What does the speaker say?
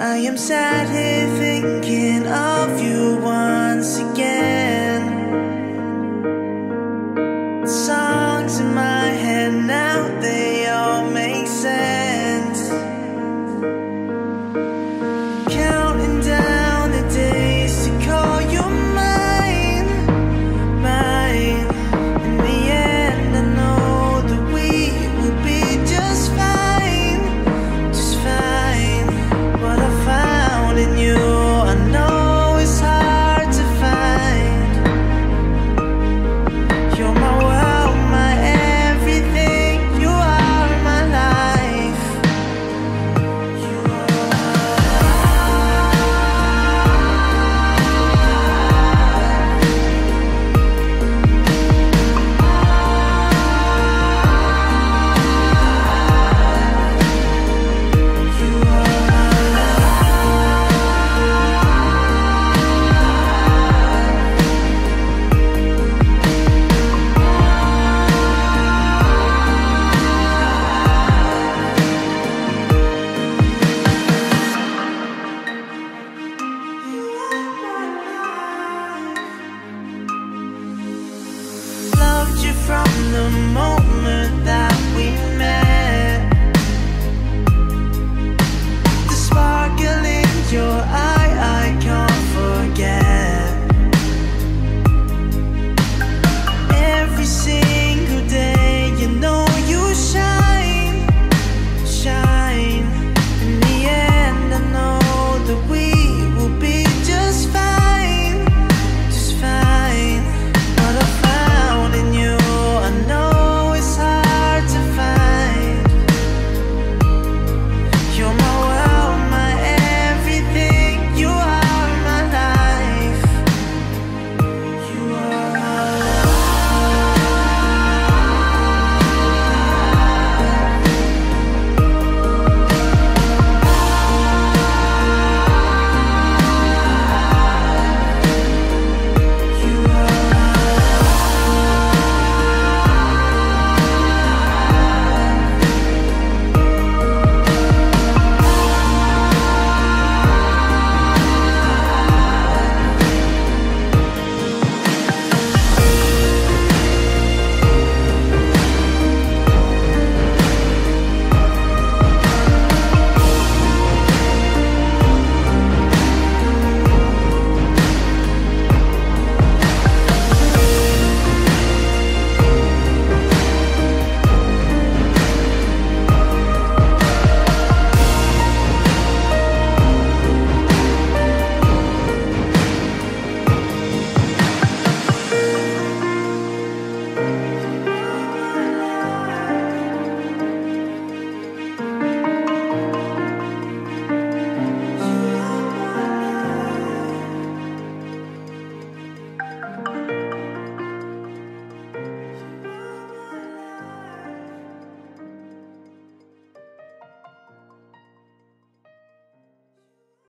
I am sad here thinking of you once again. So from the moment.